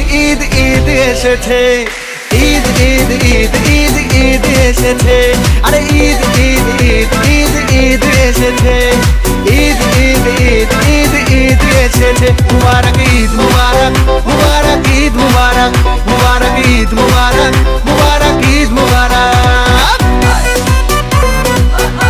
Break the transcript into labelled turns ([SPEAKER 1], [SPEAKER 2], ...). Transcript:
[SPEAKER 1] ईद ईद थे ईद ईद ईद ईद ईद थे अरे ईद ईद ईद ईद ईद थे ईद ईद ईद ईद ईद थे मुबारक